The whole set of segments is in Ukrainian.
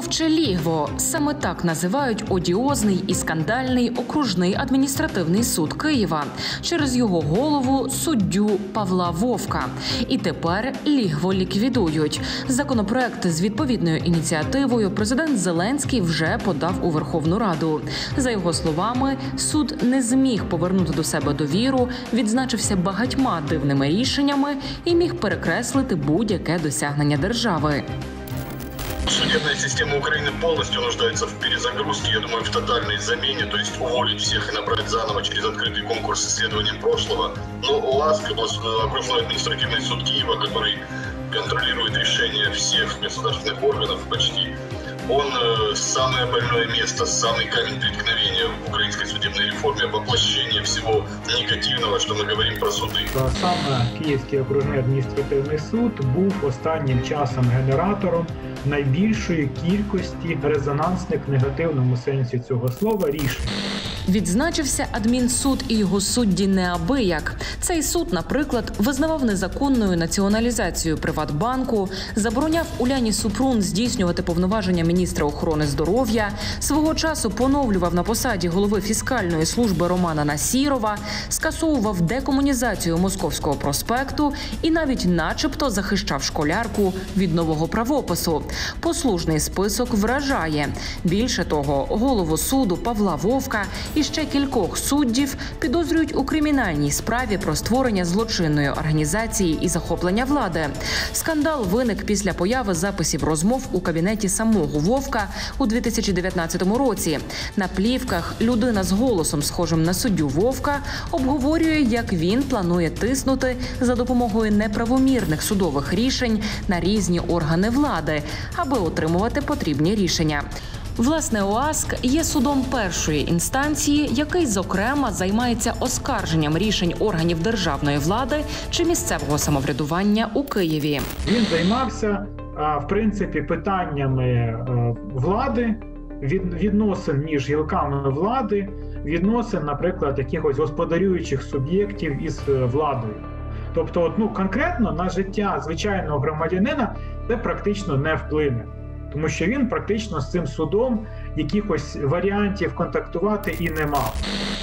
Вовче лігво саме так називають одіозний і скандальний окружний адміністративний суд Києва через його голову суддю Павла Вовка. І тепер лігво ліквідують. Законопроект з відповідною ініціативою президент Зеленський вже подав у Верховну Раду. За його словами, суд не зміг повернути до себе довіру, відзначився багатьма дивними рішеннями і міг перекреслити будь-яке досягнення держави. Судебная система Украины полностью нуждается в перезагрузке, я думаю, в тотальной замене, то есть уволить всех и набрать заново через открытый конкурс исследованием прошлого. Но областной окружной административный суд Киева, который контролирует решения всех государственных органов почти, он э, самое больное место, самый камень преткновения украинской судебной реформе, воплощение всего негативного, что мы говорим про суды. Саме Київський окружний адміністративний суд був останнім часом генератором найбільшої кількості резонансних в негативному сенсі цього слова рішень. Відзначився адмінсуд і його судді неабияк. Цей суд, наприклад, визнавав незаконною націоналізацію Приватбанку, забороняв Уляні Супрун здійснювати повноваження міністра охорони здоров'я, свого часу поновлював на посаді голови фіскальної служби Романа Насірова, скасовував декомунізацію московського проспекту і навіть, начебто, захищав школярку від нового правопису. Послужний список вражає. Більше того, голову суду Павла Вовка і ще кількох суддів підозрюють у кримінальній справі про створення злочинної організації і захоплення влади. Скандал виник після появи записів розмов у кабінеті самого Вовка у 2019 році. На плівках людина з голосом, схожим на суддю Вовка, обговорює, як він планує тиснути за допомогою неправомірних судових рішень на різні органи влади, аби отримувати потрібні рішення. Власне, ОАСК є судом першої інстанції, який зокрема займається оскарженням рішень органів державної влади чи місцевого самоврядування у Києві. Він займався в принципі питаннями е, влади, від, відносин між гілками влади, відносин, наприклад, якихось господарюючих суб'єктів із е, владою. Тобто, ну конкретно на життя звичайного громадянина це практично не вплине, тому що він практично з цим судом якихось варіантів контактувати і не мав.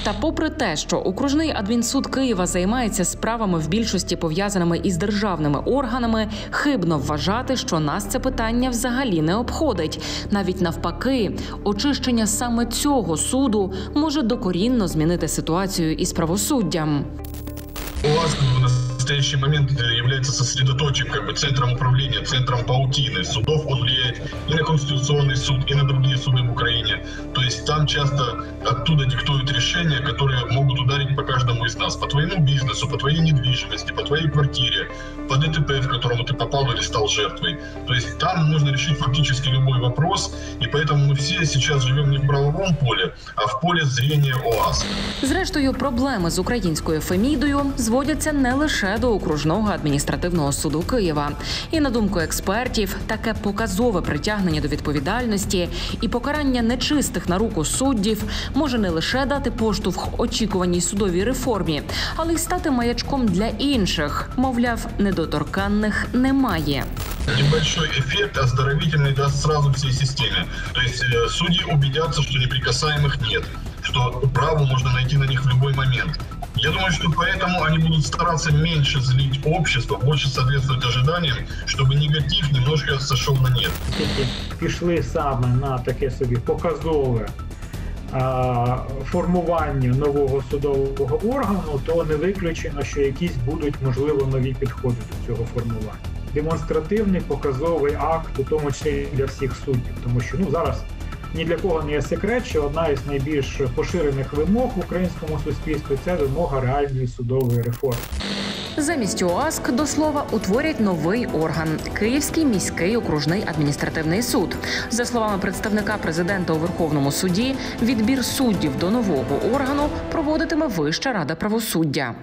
Та попри те, що окружний адмінсуд Києва займається справами в більшості пов'язаними із державними органами, хибно вважати, що нас це питання взагалі не обходить. Навіть навпаки, очищення саме цього суду може докорінно змінити ситуацію із правосуддям. В настоящий момент э, является сосредоточием, как бы центром управления, центром паутины судов. Он влияет и на Конституционный суд, и на другие суды в Украине. То есть там часто оттуда диктуют решения, которые могут ударить по каждому из нас. По твоему бизнесу, по твоей недвижимости, по твоей квартире, по ДТП, в которому ты попал или стал жертвой. То есть там можно решить фактически любой вопрос. И поэтому мы все сейчас живем не в правовом поле, а в поле зрения ОАСК. Зрештою, проблеми з українською Фемідою зводяться не лише до окружного адміністративного суду Києва. І на думку експертів, таке показове притягнення до відповідальності і покарання нечистих на руку суддів може не лише дати поштовх очікуваній судовій реформі, але й стати маячком для інших. Мовляв, недоторканних немає. Небольшой эффект оздоровительный даст сразу всей системе. То есть э, судьи убедятся, что неприкасаемых нет, что праву можно найти на них в любой момент. Я думаю, что поэтому они будут стараться меньше злить общество, больше соответствовать ожиданиям, чтобы негатив немножко сошел на нет. Пішли саме на таке собі показове а, формування нового судового органу, то не виключено, що якісь будуть можливо нові підходи до цього формування. Демонстративний показовий акт, у тому числі для всіх суддів, тому що ну зараз ні для кого не є секрет, що одна із найбільш поширених вимог в українському суспільстві це вимога реальної судової реформи. Замість ОАСК до слова утворять новий орган Київський міський окружний адміністративний суд. За словами представника президента у Верховному суді, відбір суддів до нового органу проводитиме Вища рада правосуддя.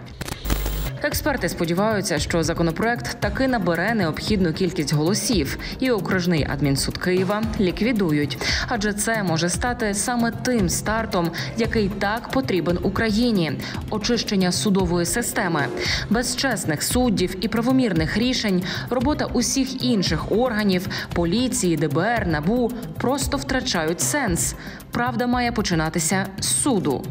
Експерти сподіваються, що законопроект таки набере необхідну кількість голосів, і окружний адмінсуд Києва ліквідують. Адже це може стати саме тим стартом, який так потрібен Україні очищення судової системи, без чесних суддів і правомірних рішень. Робота усіх інших органів поліції, ДБР, НАБУ просто втрачають сенс. Правда має починатися з суду.